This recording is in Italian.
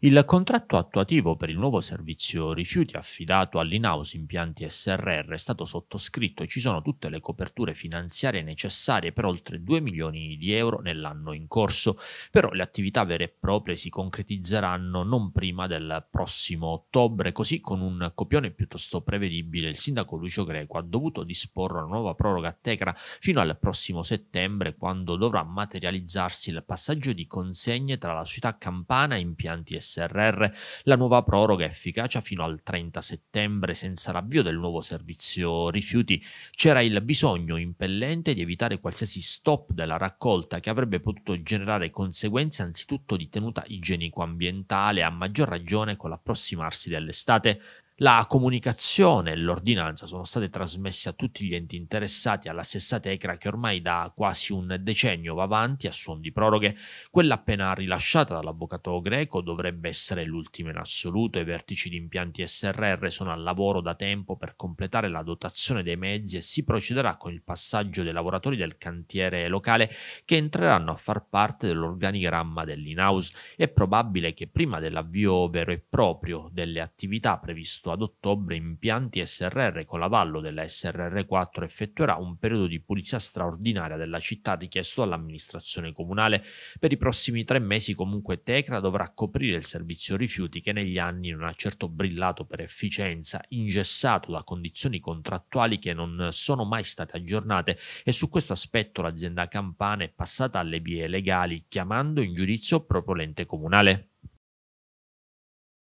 Il contratto attuativo per il nuovo servizio rifiuti affidato all'Inaus Impianti SRR è stato sottoscritto e ci sono tutte le coperture finanziarie necessarie per oltre 2 milioni di euro nell'anno in corso, però le attività vere e proprie si concretizzeranno non prima del prossimo ottobre, così con un copione piuttosto prevedibile il sindaco Lucio Greco ha dovuto disporre una nuova proroga a Tecra fino al prossimo settembre quando dovrà materializzarsi il passaggio di consegne tra la società campana e Impianti SRR SRR, la nuova proroga è efficacia fino al 30 settembre senza l'avvio del nuovo servizio rifiuti. C'era il bisogno impellente di evitare qualsiasi stop della raccolta che avrebbe potuto generare conseguenze anzitutto di tenuta igienico-ambientale, a maggior ragione con l'approssimarsi dell'estate. La comunicazione e l'ordinanza sono state trasmesse a tutti gli enti interessati alla stessa Tecra che ormai da quasi un decennio va avanti a suon di proroghe. Quella appena rilasciata dall'avvocato greco dovrebbe essere l'ultima in assoluto. I vertici di impianti SRR sono al lavoro da tempo per completare la dotazione dei mezzi e si procederà con il passaggio dei lavoratori del cantiere locale che entreranno a far parte dell'organigramma dell'in-house. È probabile che prima dell'avvio vero e proprio delle attività previste agosto ad ottobre impianti SRR con l'avallo della SRR4 effettuerà un periodo di pulizia straordinaria della città richiesto dall'amministrazione comunale. Per i prossimi tre mesi comunque Tecra dovrà coprire il servizio rifiuti che negli anni non ha certo brillato per efficienza, ingessato da condizioni contrattuali che non sono mai state aggiornate e su questo aspetto l'azienda campana è passata alle vie legali chiamando in giudizio proprio l'ente comunale.